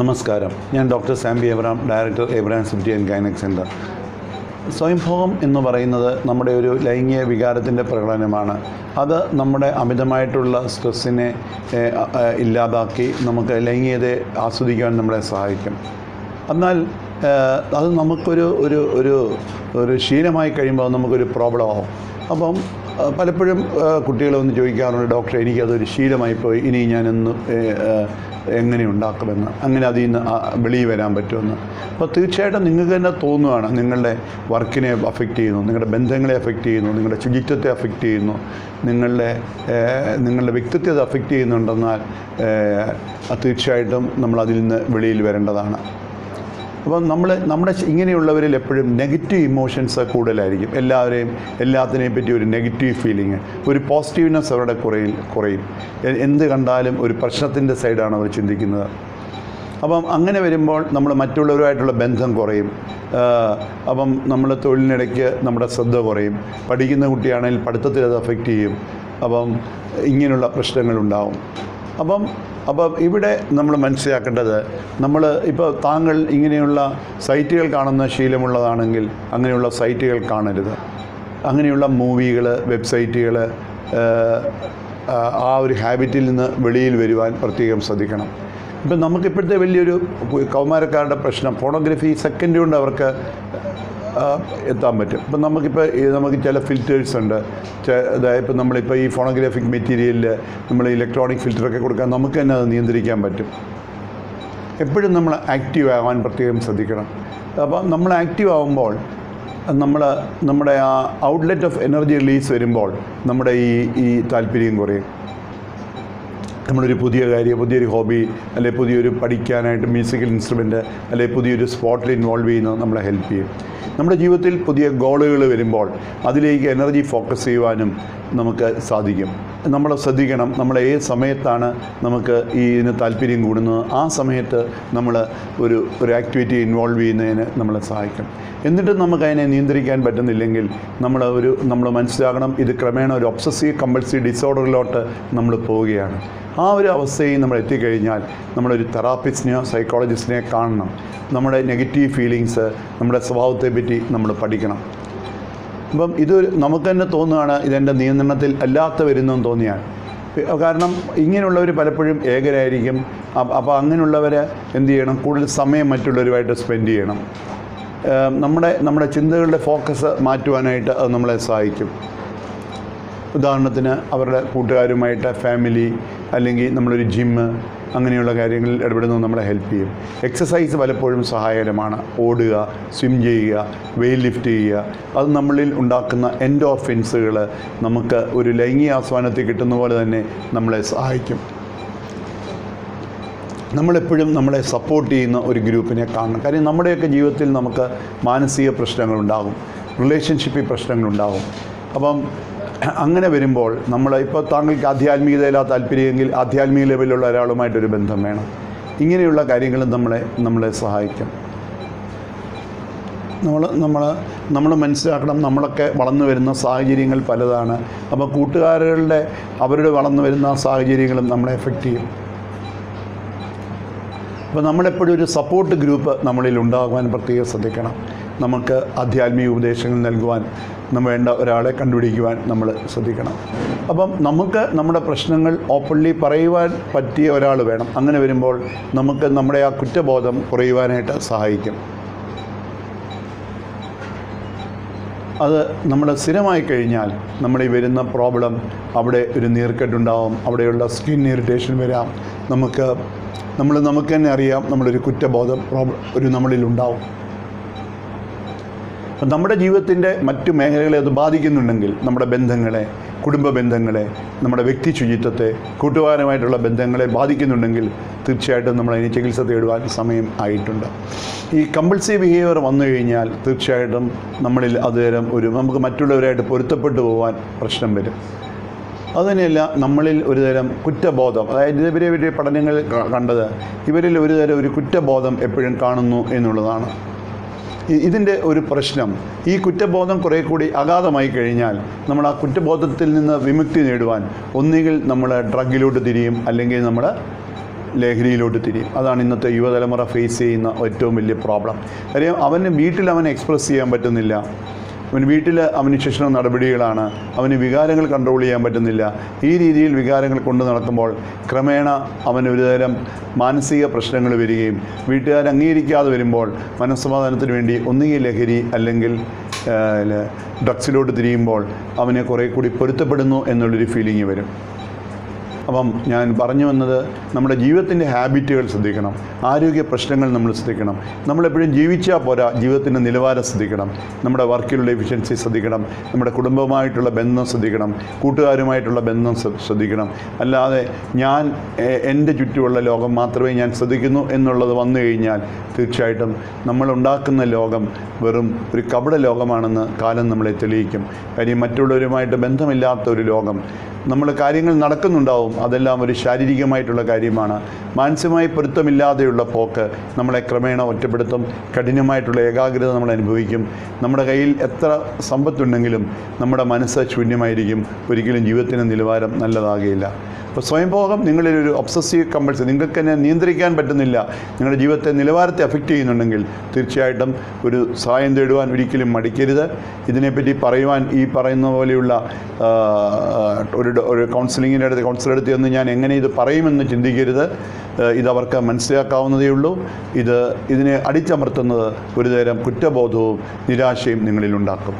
നമസ്കാരം. ഞാൻ doctor Sambi Abraham director Abraham city and gynaec centre സ്വയംഭോഗം എന്ന് പറയുന്നത് നമ്മുടെ ഒരു ലൈംഗിക വികാരത്തിന്റെ പ്രകടനമാണ്. അത് നമ്മുടെ അമിതമായിട്ടുള്ള സ്ട്രെസ്സിനെ ഇല്ലാതാക്കി നമുക്ക് ലൈംഗികതയെ ആസ്വദിക്കാൻ നമ്മളെ സഹായിക്കും. എന്നാൽ അത് നമുക്കൊരു ഒരു ഒരു ഒരു ശീലമായി കഴിയുമ്പോൾ നമുക്കൊരു പ്രോബ്ലം ആവും അപ്പം പലപ്പോഴും കുട്ടികളെ ഒന്ന് ചോദിക്കാറുണ്ട് ഡോക്ടറെ എനിക്കതൊരു ശീലമായി പോയി ഇനി ഞാനൊന്ന് എങ്ങനെ ഉണ്ടാക്കുമെന്ന് അങ്ങനെ അതിൽ നിന്ന് വെളിയിൽ വരാൻ പറ്റുമെന്ന്. അപ്പോൾ തീർച്ചയായിട്ടും നിങ്ങൾക്ക് തന്നെ തോന്നുകയാണ് നിങ്ങളുടെ വർക്കിനെ അഫക്റ്റ് ചെയ്യുന്നു നിങ്ങളുടെ ബന്ധങ്ങളെ അഫക്റ്റ് ചെയ്യുന്നു നിങ്ങളുടെ ശുചിത്വത്തെ അഫക്റ്റ് ചെയ്യുന്നു നിങ്ങളുടെ നിങ്ങളുടെ വ്യക്തിത്വത്തെ അഫക്റ്റ് ചെയ്യുന്നുണ്ടെന്നാൽ തീർച്ചയായിട്ടും നമ്മൾ അതിൽ നിന്ന് വെളിയിൽ വരേണ്ടതാണ്. അപ്പം നമ്മൾ നമ്മുടെ ഇങ്ങനെയുള്ളവരിൽ എപ്പോഴും നെഗറ്റീവ് ഇമോഷൻസ് കൂടുതലായിരിക്കും. എല്ലാവരെയും എല്ലാത്തിനെയും പറ്റി ഒരു നെഗറ്റീവ് ഫീലിംഗ് ഒരു പോസിറ്റീവ്നെസ് അവരുടെ കുറയും. കുറയും എന്ത് കണ്ടാലും ഒരു പ്രശ്നത്തിന്റെ സൈഡാണ് അവർ ചിന്തിക്കുന്നത്. അപ്പം അങ്ങനെ വരുമ്പോൾ നമ്മൾ മറ്റുള്ളവരുമായിട്ടുള്ള ബന്ധം കുറയും. അപ്പം നമ്മൾ തൊഴിലിനിടയ്ക്ക് നമ്മുടെ ശ്രദ്ധ കുറയും. പഠിക്കുന്ന കുട്ടിയാണെങ്കിൽ പഠിത്തത്തിൽ അത് അഫക്റ്റ് ചെയ്യും. അപ്പം ഇങ്ങനെയുള്ള പ്രശ്നങ്ങളുണ്ടാവും അപ്പം അപ്പം ഇവിടെ നമ്മൾ മനസ്സിലാക്കേണ്ടത് നമ്മൾ ഇപ്പോൾ താങ്കൾ ഇങ്ങനെയുള്ള സൈറ്റുകൾ കാണുന്ന ശീലമുള്ളതാണെങ്കിൽ അങ്ങനെയുള്ള സൈറ്റുകൾ കാണരുത്. അങ്ങനെയുള്ള മൂവികൾ വെബ്സൈറ്റുകൾ ആ ഒരു ഹാബിറ്റിൽ നിന്ന് വെളിയിൽ വരുവാൻ പ്രത്യേകം ശ്രദ്ധിക്കണം. ഇപ്പം നമുക്കിപ്പോഴത്തെ വലിയൊരു കൗമാരക്കാരുടെ പ്രശ്നം ഫോണോഗ്രഫി സെക്കൻഡ് കൊണ്ട് അവർക്ക് എത്താൻ പറ്റും. ഇപ്പം നമുക്കിപ്പോൾ നമുക്ക് ചില ഫിൽറ്റേഴ്സ് ഉണ്ട്. അതായത് ഇപ്പം നമ്മളിപ്പോൾ ഈ ഫോണോഗ്രാഫിക് മെറ്റീരിയലിൽ നമ്മൾ ഇലക്ട്രോണിക് ഫിൽറ്ററൊക്കെ കൊടുക്കാൻ നമുക്ക് തന്നെ അത് നിയന്ത്രിക്കാൻ പറ്റും. എപ്പോഴും നമ്മൾ ആക്റ്റീവ് ആവാൻ പ്രത്യേകം ശ്രദ്ധിക്കണം. അപ്പോൾ നമ്മൾ ആക്റ്റീവ് ആവുമ്പോൾ നമ്മൾ നമ്മുടെ ആ ഔട്ട്ലെറ്റ് ഓഫ് എനർജി റിലീസ് വരുമ്പോൾ നമ്മുടെ ഈ ഈ താല്പര്യം കുറയും. നമ്മളൊരു പുതിയ കാര്യം പുതിയൊരു ഹോബി അല്ലെ പുതിയൊരു പഠിക്കാനായിട്ട് മ്യൂസിക്കൽ ഇൻസ്ട്രുമെന്റ് അല്ലെ പുതിയൊരു സ്പോട്ടിൽ ഇൻവോൾവ് ചെയ്യുന്നത് നമ്മളെ ഹെൽപ്പ് ചെയ്യും. നമ്മുടെ ജീവിതത്തിൽ പുതിയ ഗോളുകൾ വരുമ്പോൾ അതിലേക്ക് എനർജി ഫോക്കസ് ചെയ്യുവാനും നമുക്ക് സാധിക്കും. നമ്മൾ ശ്രദ്ധിക്കണം നമ്മൾ ഏത് സമയത്താണ് നമുക്ക് ഈ ഇതിന് താല്പര്യം കൂടുന്നത് ആ സമയത്ത് നമ്മൾ ഒരു ഒരു ആക്ടിവിറ്റി ഇൻവോൾവ് ചെയ്യുന്നതിന് നമ്മളെ സഹായിക്കും. എന്നിട്ടും നമുക്ക് അതിനെ നിയന്ത്രിക്കാൻ പറ്റുന്നില്ലെങ്കിൽ നമ്മൾ ഒരു നമ്മൾ മനസ്സിലാക്കണം ഇത് ക്രമേണ ഒരു ഒബ്സസീവ് കമ്പൾസീവ് ഡിസോർഡറിലോട്ട് നമ്മൾ പോവുകയാണ്. ആ ഒരു അവസ്ഥയിൽ നമ്മൾ എത്തിക്കഴിഞ്ഞാൽ നമ്മളൊരു തെറാപ്പിസ്റ്റിനെയോ സൈക്കോളജിസ്റ്റിനെ കാണണം. നമ്മുടെ നെഗറ്റീവ് ഫീലിങ്സ് നമ്മുടെ സ്വഭാവത്തെ പറ്റി നമ്മൾ പഠിക്കണം. അപ്പം ഇത് നമുക്ക് തന്നെ തോന്നുകയാണ് ഇതെന്റെ നിയന്ത്രണത്തിൽ അല്ലാത്ത വരുന്നെന്ന് തോന്നിയാൽ. കാരണം ഇങ്ങനെയുള്ളവർ പലപ്പോഴും ഏകരായിരിക്കും. അപ്പ- അപ്പോൾ അങ്ങനെയുള്ളവർ എന്ത് ചെയ്യണം? കൂടുതൽ സമയം മറ്റുള്ളവരുമായിട്ട് സ്പെൻഡ് ചെയ്യണം. നമ്മുടെ നമ്മുടെ ചിന്തകളുടെ ഫോക്കസ് മാറ്റുവാനായിട്ട് അത് നമ്മളെ സഹായിക്കും. ഉദാഹരണത്തിന് അവരുടെ കൂട്ടുകാരുമായിട്ട് ഫാമിലി അല്ലെങ്കിൽ നമ്മളൊരു ജിമ്മ് അങ്ങനെയുള്ള കാര്യങ്ങളിൽ ഇടപെടുന്നത് നമ്മളെ ഹെൽപ്പ് ചെയ്യും. എക്സസൈസ് പലപ്പോഴും സഹായകരമാണ്. ഓടുക സ്വിം ചെയ്യുക വെയിൽ ലിഫ്റ്റ് ചെയ്യുക. അത് നമ്മളിൽ ഉണ്ടാക്കുന്ന എൻഡോഫിൻസുകൾ നമുക്ക് ഒരു ലൈംഗിക ആസ്വാദനത്തിൽ കിട്ടുന്ന പോലെ തന്നെ നമ്മളെ സഹായിക്കും. നമ്മളെപ്പോഴും നമ്മളെ സപ്പോർട്ട് ചെയ്യുന്ന ഒരു ഗ്രൂപ്പിനെ കാണണം. കാര്യം നമ്മുടെയൊക്കെ ജീവിതത്തിൽ നമുക്ക് മാനസിക പ്രശ്നങ്ങളുണ്ടാകും. റിലേഷൻഷിപ്പിൽ പ്രശ്നങ്ങളുണ്ടാകും. അപ്പം അങ്ങനെ വരുമ്പോൾ നമ്മൾ ഇപ്പോൾ താങ്കൾക്ക് ആധ്യാത്മികതയിലാ താല്പര്യമെങ്കിൽ ആധ്യാത്മിക ലെവലിലുള്ള ഒരാളുമായിട്ടൊരു ബന്ധം വേണം. ഇങ്ങനെയുള്ള കാര്യങ്ങളും നമ്മളെ നമ്മളെ സഹായിക്കും. നമ്മൾ നമ്മൾ നമ്മൾ മനസ്സിലാക്കണം നമ്മളൊക്കെ വളർന്നു വരുന്ന സാഹചര്യങ്ങൾ പലതാണ്. അപ്പോൾ കൂട്ടുകാരുടെ അവരുടെ വളർന്നു വരുന്ന സാഹചര്യങ്ങളും നമ്മളെ എഫക്റ്റ് ചെയ്യും. അപ്പോൾ നമ്മളെപ്പോഴും ഒരു സപ്പോർട്ട് ഗ്രൂപ്പ് നമ്മളിൽ ഉണ്ടാകുവാൻ പ്രത്യേകം ശ്രദ്ധിക്കണം. നമുക്ക് ആധ്യാത്മിക ഉപദേശങ്ങൾ നൽകുവാൻ വേണ്ട ഒരാളെ കണ്ടുപിടിക്കുവാൻ നമ്മൾ ശ്രദ്ധിക്കണം. അപ്പം നമുക്ക് നമ്മുടെ പ്രശ്നങ്ങൾ ഓപ്പൺലി പറയുവാൻ പറ്റിയ ഒരാൾ വേണം. അങ്ങനെ വരുമ്പോൾ നമുക്ക് നമ്മുടെ ആ കുറ്റബോധം കുറയുവാനായിട്ട് സഹായിക്കും. അത് നമ്മൾ സ്ഥിരമായി കഴിഞ്ഞാൽ നമ്മുടെ ഈ വരുന്ന പ്രോബ്ലം അവിടെ ഒരു നീർക്കെട്ടുണ്ടാവും അവിടെയുള്ള സ്കിൻ ഇറിറ്റേഷൻ വരാം. നമുക്ക് നമ്മൾ നമുക്ക് തന്നെ അറിയാം നമ്മളൊരു കുറ്റബോധം പ്രോബ്ലം ഒരു അപ്പം നമ്മുടെ ജീവിതത്തിന്റെ മറ്റു മേഖലകളെ അത് ബാധിക്കുന്നുണ്ടെങ്കിൽ നമ്മുടെ ബന്ധങ്ങളെ കുടുംബ ബന്ധങ്ങളെ നമ്മുടെ വ്യക്തി ശുചിത്വത്തെ കൂട്ടുകാരുമായിട്ടുള്ള ബന്ധങ്ങളെ ബാധിക്കുന്നുണ്ടെങ്കിൽ തീർച്ചയായിട്ടും നമ്മൾ അതിന് ചികിത്സ തേടുവാൻ സമയം ആയിട്ടുണ്ട്. ഈ കമ്പൾസീവ് ബിഹേവിയർ വന്നു കഴിഞ്ഞാൽ തീർച്ചയായിട്ടും നമ്മളിൽ അതുതരം ഒരു നമുക്ക് മറ്റുള്ളവരായിട്ട് പൊരുത്തപ്പെട്ടു പോകാൻ പ്രശ്നം വരും. അതുതന്നെയല്ല നമ്മളിൽ ഒരുതരം കുറ്റബോധം അതായത് ഇവരെ പഠനങ്ങൾ കണ്ടത് ഇവരിൽ ഒരുതരം ഒരു കുറ്റബോധം എപ്പോഴും കാണുന്നു എന്നുള്ളതാണ്. ഇതിന്റെ ഒരു പ്രശ്നം ഈ കുറ്റബോധം കുറേ കൂടി അഗാധമായി കഴിഞ്ഞാൽ നമ്മൾ ആ കുറ്റബോധത്തിൽ നിന്ന് വിമുക്തി നേടുവാൻ ഒന്നുകിൽ നമ്മൾ ഡ്രഗിലോട്ട് തിരിയും അല്ലെങ്കിൽ നമ്മൾ ലഹരിയിലോട്ട് തിരിയും. അതാണ് ഇന്നത്തെ യുവതലമുറ ഫേസ് ചെയ്യുന്ന ഏറ്റവും വലിയ പ്രോബ്ലം കാര്യം അവന് വീട്ടിൽ അവൻ എക്സ്പ്രസ് ചെയ്യാൻ പറ്റുന്നില്ല. അവന് വീട്ടിൽ അവന് ശിക്ഷണ നടപടികളാണ്. അവന് വികാരങ്ങൾ കൺട്രോൾ ചെയ്യാൻ പറ്റുന്നില്ല. ഈ രീതിയിൽ വികാരങ്ങൾ കൊണ്ടു നടക്കുമ്പോൾ ക്രമേണ അവന് ഒരുതരം മാനസിക പ്രശ്നങ്ങൾ വരികയും വീട്ടുകാർ അംഗീകരിക്കാതെ വരുമ്പോൾ മനസ്സമാധാനത്തിന് വേണ്ടി ഒന്നുകിൽ ലഹരി അല്ലെങ്കിൽ ഡ്രഗ്സിലോട്ട് തിരിയുമ്പോൾ അവനെ കുറേ കൂടി പൊരുത്തപ്പെടുന്നു എന്നുള്ളൊരു ഫീലിംഗ് വരും. അപ്പം ഞാൻ പറഞ്ഞു വന്നത് നമ്മുടെ ജീവിതത്തിന്റെ ഹാബിറ്റുകൾ ശ്രദ്ധിക്കണം. ആരോഗ്യ പ്രശ്നങ്ങൾ നമ്മൾ ശ്രദ്ധിക്കണം. നമ്മളെപ്പോഴും ജീവിച്ചാൽ പോരാ ജീവിതത്തിന്റെ നിലവാരം ശ്രദ്ധിക്കണം. നമ്മുടെ വർക്കിലുള്ള എഫിഷ്യൻസി ശ്രദ്ധിക്കണം. നമ്മുടെ കുടുംബമായിട്ടുള്ള ബന്ധം ശ്രദ്ധിക്കണം. കൂട്ടുകാരുമായിട്ടുള്ള ബന്ധം ശ്രദ്ധിക്കണം. അല്ലാതെ ഞാൻ എന്റെ ചുറ്റുമുള്ള ലോകം മാത്രമേ ഞാൻ ശ്രദ്ധിക്കുന്നു എന്നുള്ളത് വന്നു കഴിഞ്ഞാൽ തീർച്ചയായിട്ടും നമ്മളുണ്ടാക്കുന്ന ലോകം വെറും ഒരു കപട ലോകമാണെന്ന് കാലം നമ്മളെ തെളിയിക്കും. കാര്യം മറ്റുള്ളവരുമായിട്ട് ബന്ധമില്ലാത്ത ഒരു ലോകം. നമ്മൾ കാര്യങ്ങൾ നടക്കുന്നുണ്ടാവും. അതെല്ലാം ഒരു ശാരീരികമായിട്ടുള്ള കാര്യമാണ്. മാനസികമായി പൊരുത്തമില്ലാതെയുള്ള പോക്ക് നമ്മളെ ക്രമേണ ഒറ്റപ്പെടുത്തും. കഠിനമായിട്ടുള്ള ഏകാഗ്രത നമ്മൾ അനുഭവിക്കും. നമ്മുടെ കയ്യിൽ എത്ര സമ്പത്തുണ്ടെങ്കിലും നമ്മുടെ മനസ്സ് ശൂന്യമായിരിക്കും. ഒരിക്കലും ജീവിതത്തിന്റെ നിലവാരം നല്ലതാകുകയില്ല അപ്പോൾ സ്വയംഭോഗം നിങ്ങളിൽ ഒരു ഒബ്സസീവ് കമ്പൾസ് നിങ്ങൾക്ക് തന്നെ നിയന്ത്രിക്കാൻ പറ്റുന്നില്ല. നിങ്ങളുടെ ജീവിതത്തെ നിലവാരത്തെ അഫക്റ്റ് ചെയ്യുന്നുണ്ടെങ്കിൽ തീർച്ചയായിട്ടും ഒരു സഹായം തേടുവാൻ ഒരിക്കലും മടിക്കരുത്. ഇതിനെപ്പറ്റി പറയുവാൻ ഈ പറയുന്ന പോലെയുള്ള ഒരു ഒരു കൗൺസിലിങ്ങിന്റെ അടുത്ത് കൗൺസിലർ അടുത്ത് ചെന്ന് ഞാൻ എങ്ങനെ ഇത് പറയുമെന്ന് ചിന്തിക്കരുത്. ഇതവർക്ക് മനസ്സിലാക്കാവുന്നതേ ഉള്ളൂ. ഇത് ഇതിനെ അടിച്ചമർത്തുന്നത് ഒരുതരം കുറ്റബോധവും നിരാശയും നിങ്ങളിലുണ്ടാക്കും.